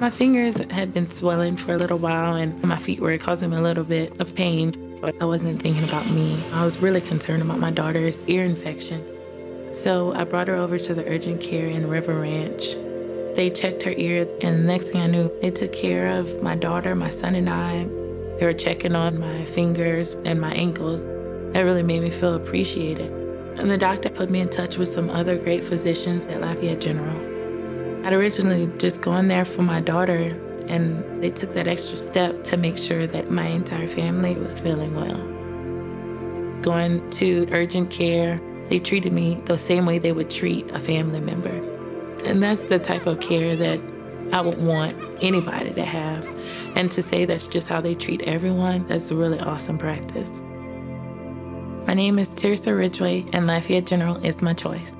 My fingers had been swelling for a little while and my feet were causing me a little bit of pain, but I wasn't thinking about me. I was really concerned about my daughter's ear infection. So I brought her over to the urgent care in River Ranch. They checked her ear, and the next thing I knew, they took care of my daughter, my son, and I. They were checking on my fingers and my ankles. That really made me feel appreciated. And the doctor put me in touch with some other great physicians at Lafayette General. I'd originally just gone there for my daughter, and they took that extra step to make sure that my entire family was feeling well. Going to urgent care, they treated me the same way they would treat a family member. And that's the type of care that I would want anybody to have. And to say that's just how they treat everyone, that's a really awesome practice. My name is Terysa Ridgeway, and Lafayette General is my choice.